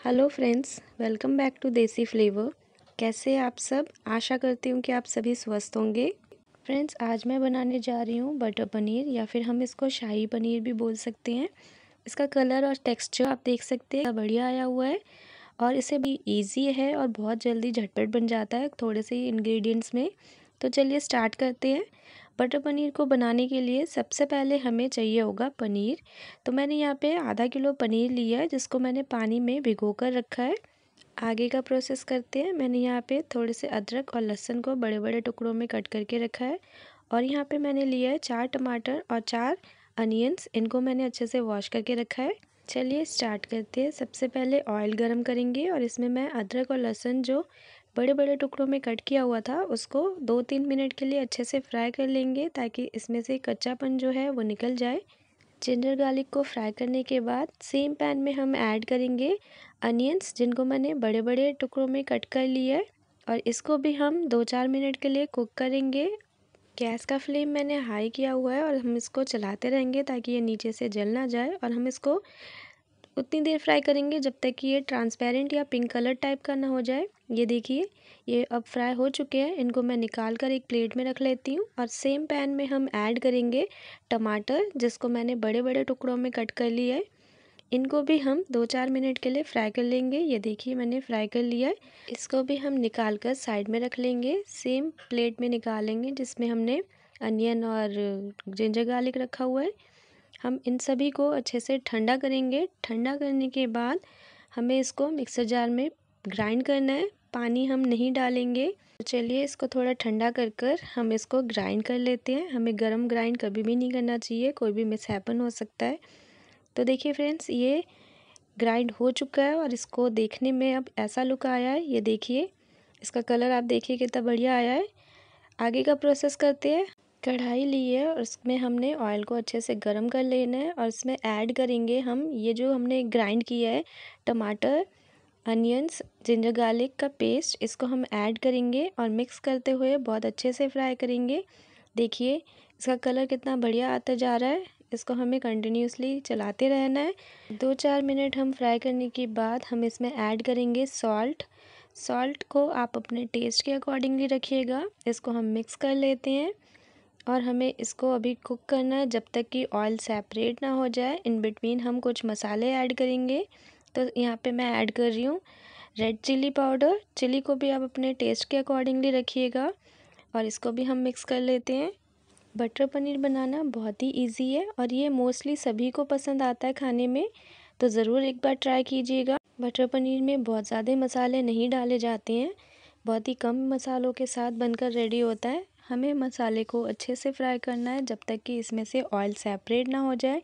Hello friends welcome back to Desi flavour कैसे आप सब? आशा करती हूँ कि आप सभी स्वस्थ होंगे। फ्रेंड्स आज मैं बनाने जा रही हूँ बटर पनीर, या फिर हम इसको शाही पनीर भी बोल सकते हैं। इसका कलर और टेक्सचर आप देख सकते हैं। बढ़िया आया हुआ है और इसे भी इजी है और बहुत जल्दी झटपट बन जाता है थोड़े से इन्ग्रीडियंट्स में। तो चलिए स्टार्ट करते हैं। बटर पनीर को बनाने के लिए सबसे पहले हमें चाहिए होगा पनीर। तो मैंने यहाँ पे आधा किलो पनीर लिया है, जिसको मैंने पानी में भिगो कर रखा है। आगे का प्रोसेस करते हैं। मैंने यहाँ पे थोड़े से अदरक और लहसुन को बड़े बड़े टुकड़ों में कट करके रखा है। और यहाँ पे मैंने लिया है चार टमाटर और चार अनियंस। इनको मैंने अच्छे से वॉश करके रखा है। चलिए स्टार्ट करते हैं। सबसे पहले ऑयल गरम करेंगे और इसमें मैं अदरक और लहसुन जो बड़े बड़े टुकड़ों में कट किया हुआ था, उसको दो तीन मिनट के लिए अच्छे से फ्राई कर लेंगे ताकि इसमें से कच्चापन जो है वो निकल जाए। जिंजर गार्लिक को फ्राई करने के बाद सेम पैन में हम ऐड करेंगे अनियंस, जिनको मैंने बड़े बड़े टुकड़ों में कट कर लिया है। और इसको भी हम दो चार मिनट के लिए कुक करेंगे। गैस का फ्लेम मैंने हाई किया हुआ है और हम इसको चलाते रहेंगे ताकि ये नीचे से जल ना जाए और हम इसको उतनी देर फ्राई करेंगे जब तक कि ये ट्रांसपेरेंट या पिंक कलर टाइप का ना हो जाए। ये देखिए, ये अब फ्राई हो चुके हैं। इनको मैं निकाल कर एक प्लेट में रख लेती हूँ और सेम पैन में हम ऐड करेंगे टमाटर, जिसको मैंने बड़े बड़े टुकड़ों में कट कर लिया है। इनको भी हम दो चार मिनट के लिए फ्राई कर लेंगे। ये देखिए, मैंने फ्राई कर लिया है। इसको भी हम निकाल कर साइड में रख लेंगे। सेम प्लेट में निकालेंगे, जिसमें हमने अनियन और जिंजर गार्लिक रखा हुआ है। हम इन सभी को अच्छे से ठंडा करेंगे। ठंडा करने के बाद हमें इसको मिक्सर जार में ग्राइंड करना है। पानी हम नहीं डालेंगे। तो चलिए इसको थोड़ा ठंडा कर कर हम इसको ग्राइंड कर लेते हैं। हमें गरम ग्राइंड कभी भी नहीं करना चाहिए। कोई भी मिसहैपन हो सकता है। तो देखिए फ्रेंड्स, ये ग्राइंड हो चुका है और इसको देखने में अब ऐसा लुक आया है। ये देखिए, इसका कलर आप देखिए कितना बढ़िया आया है। आगे का प्रोसेस करते हैं। कढ़ाई ली है और उसमें हमने ऑयल को अच्छे से गर्म कर लेना है और इसमें ऐड करेंगे हम ये जो हमने ग्राइंड किया है, टमाटर अनियंस जिंजर गार्लिक का पेस्ट इसको हम ऐड करेंगे और मिक्स करते हुए बहुत अच्छे से फ्राई करेंगे। देखिए, इसका कलर कितना बढ़िया आता जा रहा है। इसको हमें कंटिन्यूसली चलाते रहना है। दो चार मिनट हम फ्राई करने के बाद हम इसमें ऐड करेंगे सॉल्ट सॉल्ट को आप अपने टेस्ट के अकॉर्डिंगली रखिएगा। इसको हम मिक्स कर लेते हैं। और हमें इसको अभी कुक करना है जब तक कि ऑयल सेपरेट ना हो जाए। इन बिटवीन हम कुछ मसाले ऐड करेंगे। तो यहाँ पे मैं ऐड कर रही हूँ रेड चिली पाउडर चिली को भी आप अपने टेस्ट के अकॉर्डिंगली रखिएगा और इसको भी हम मिक्स कर लेते हैं। बटर पनीर बनाना बहुत ही इजी है और ये मोस्टली सभी को पसंद आता है खाने में। तो ज़रूर एक बार ट्राई कीजिएगा। बटर पनीर में बहुत ज़्यादा मसाले नहीं डाले जाते हैं। बहुत ही कम मसालों के साथ बनकर रेडी होता है। हमें मसाले को अच्छे से फ्राई करना है, जब तक कि इसमें से ऑयल सेपरेट ना हो जाए।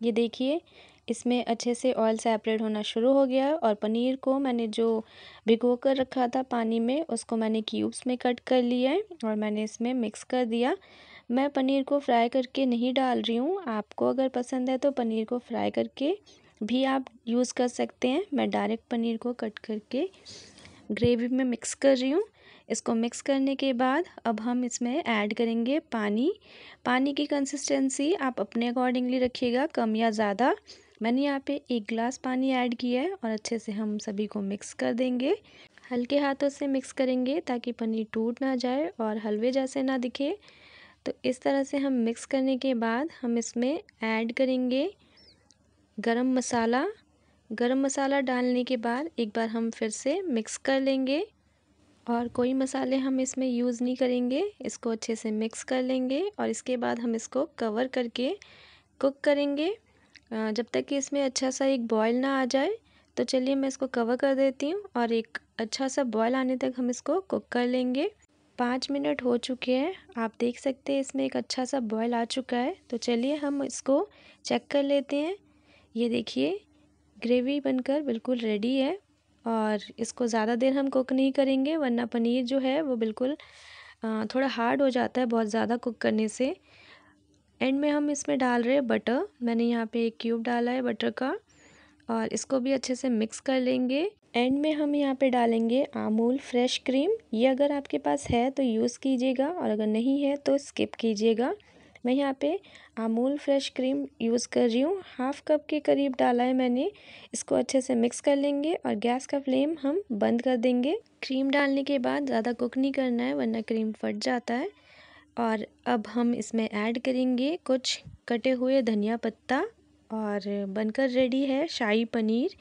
ये देखिए, इसमें अच्छे से ऑयल सेपरेट होना शुरू हो गया है और पनीर को मैंने जो भिगो कर रखा था पानी में, उसको मैंने क्यूब्स में कट कर लिया है और मैंने इसमें मिक्स कर दिया। मैं पनीर को फ्राई करके नहीं डाल रही हूँ। आपको अगर पसंद है तो पनीर को फ्राई करके भी आप यूज़ कर सकते हैं। मैं डायरेक्ट पनीर को कट करके ग्रेवी में मिक्स कर रही हूँ। इसको मिक्स करने के बाद अब हम इसमें ऐड करेंगे पानी। पानी की कंसिस्टेंसी आप अपने अकॉर्डिंगली रखिएगा, कम या ज़्यादा। मैंने यहाँ पे एक गिलास पानी ऐड किया है और अच्छे से हम सभी को मिक्स कर देंगे। हल्के हाथों से मिक्स करेंगे ताकि पनीर टूट ना जाए और हलवे जैसे ना दिखे। तो इस तरह से हम मिक्स करने के बाद हम इसमें ऐड करेंगे गरम मसाला। गरम मसाला डालने के बाद एक बार हम फिर से मिक्स कर लेंगे। और कोई मसाले हम इसमें यूज़ नहीं करेंगे, इसको अच्छे से मिक्स कर लेंगे और इसके बाद हम इसको कवर करके कुक करेंगे। जब तक कि इसमें अच्छा सा एक बॉयल ना आ जाए तो चलिए मैं इसको कवर कर देती हूँ और एक अच्छा सा बॉयल आने तक हम इसको कुक कर लेंगे। पाँच मिनट हो चुके हैं, आप देख सकते हैं इसमें एक अच्छा सा बॉयल आ चुका है। तो चलिए हम इसको चेक कर लेते हैं। ये देखिए ग्रेवी बनकर बिल्कुल रेडी है। और इसको ज़्यादा देर हम कुक नहीं करेंगे, वरना पनीर जो है वो बिल्कुल थोड़ा हार्ड हो जाता है बहुत ज़्यादा कुक करने से। एंड में हम इसमें डाल रहे हैं बटर। मैंने यहाँ पे एक क्यूब डाला है बटर का और इसको भी अच्छे से मिक्स कर लेंगे। एंड में हम यहाँ पे डालेंगे आमूल फ्रेश क्रीम। ये अगर आपके पास है तो यूज़ कीजिएगा और अगर नहीं है तो स्किप कीजिएगा। मैं यहाँ पे अमूल फ्रेश क्रीम यूज़ कर रही हूँ। हाफ़ कप के करीब डाला है मैंने। इसको अच्छे से मिक्स कर लेंगे और गैस का फ्लेम हम बंद कर देंगे। क्रीम डालने के बाद ज़्यादा कुक नहीं करना है, वरना क्रीम फट जाता है। और अब हम इसमें ऐड करेंगे कुछ कटे हुए धनिया पत्ता और बनकर रेडी है शाही पनीर।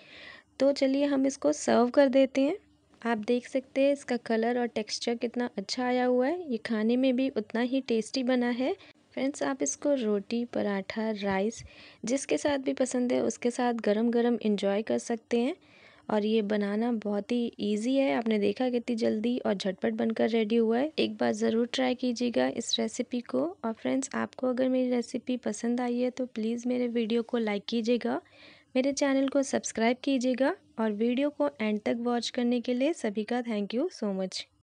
तो चलिए हम इसको सर्व कर देते हैं। आप देख सकते हैं इसका कलर और टेक्सचर कितना अच्छा आया हुआ है। ये खाने में भी उतना ही टेस्टी बना है। फ्रेंड्स, आप इसको रोटी, पराठा, राइस जिसके साथ भी पसंद है, उसके साथ गरम गरम इंजॉय कर सकते हैं। और ये बनाना बहुत ही इजी है। आपने देखा कितनी जल्दी और झटपट बनकर रेडी हुआ है। एक बार ज़रूर ट्राई कीजिएगा इस रेसिपी को। और फ्रेंड्स, आपको अगर मेरी रेसिपी पसंद आई है तो प्लीज़ मेरे वीडियो को लाइक कीजिएगा। मेरे चैनल को सब्सक्राइब कीजिएगा। और वीडियो को एंड तक वॉच करने के लिए सभी का थैंक यू सो मच